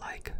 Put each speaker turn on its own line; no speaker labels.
like.